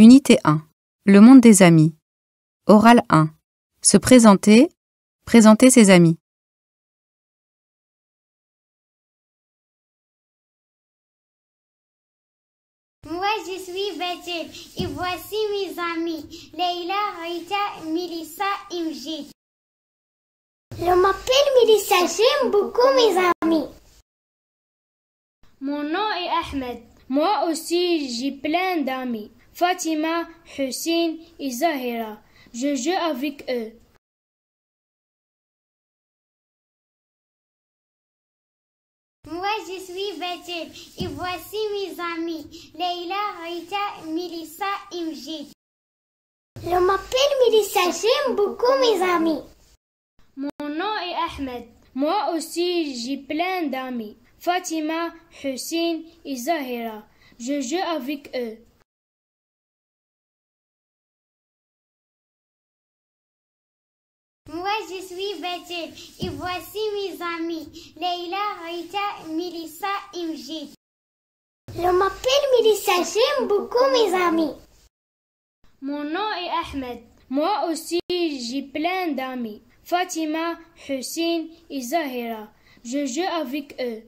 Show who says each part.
Speaker 1: Unité 1. Le monde des amis. Oral 1. Se présenter. Présenter ses amis.
Speaker 2: Moi, je suis Bethel et voici mes amis, Leila, Rita, Melissa et Mjid.
Speaker 3: Je m'appelle Melissa, j'aime beaucoup mes amis.
Speaker 4: Mon nom est Ahmed. Moi aussi, j'ai plein d'amis. Fatima, Hussein et Zahira. Je joue avec eux.
Speaker 2: Moi, je suis Bethel et voici mes amis, Leila, Rita, Melissa et Mjid.
Speaker 3: Je m'appelle Melissa, j'aime beaucoup mes amis.
Speaker 4: Mon nom est Ahmed. Moi aussi, j'ai plein d'amis. Fatima, Hussein et Zahira. Je joue avec eux.
Speaker 2: Moi, je suis Bethel et voici mes amis, Leila, Rita, Melissa et Mjid.
Speaker 3: Je m'appelle Melissa, j'aime beaucoup mes amis.
Speaker 4: Mon nom est Ahmed. Moi aussi, j'ai plein d'amis. Fatima, Hussein et Zahira. Je joue avec eux.